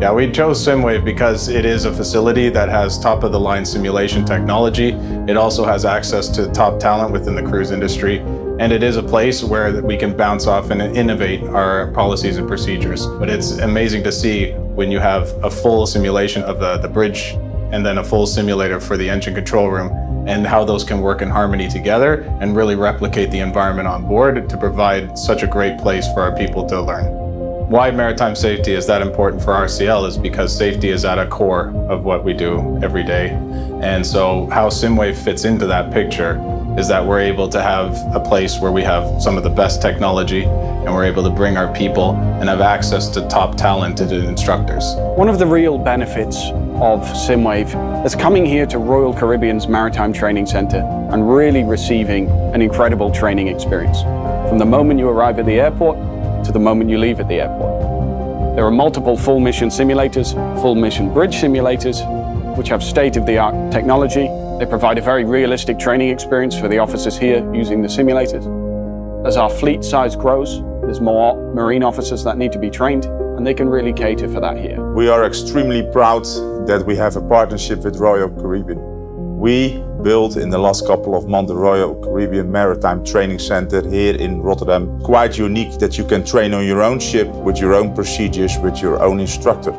Yeah, we chose SimWave because it is a facility that has top of the line simulation technology. It also has access to top talent within the cruise industry. And it is a place where we can bounce off and innovate our policies and procedures. But it's amazing to see when you have a full simulation of the, the bridge and then a full simulator for the engine control room and how those can work in harmony together and really replicate the environment on board to provide such a great place for our people to learn. Why maritime safety is that important for RCL is because safety is at a core of what we do every day. And so how SimWave fits into that picture is that we're able to have a place where we have some of the best technology and we're able to bring our people and have access to top talented instructors. One of the real benefits of SimWave is coming here to Royal Caribbean's Maritime Training Center and really receiving an incredible training experience. From the moment you arrive at the airport to the moment you leave at the airport. There are multiple full mission simulators, full mission bridge simulators, which have state-of-the-art technology. They provide a very realistic training experience for the officers here using the simulators. As our fleet size grows, there's more marine officers that need to be trained, and they can really cater for that here. We are extremely proud that we have a partnership with Royal Caribbean. We built in the last couple of months the Royal Caribbean Maritime Training Center here in Rotterdam. Quite unique that you can train on your own ship with your own procedures, with your own instructor.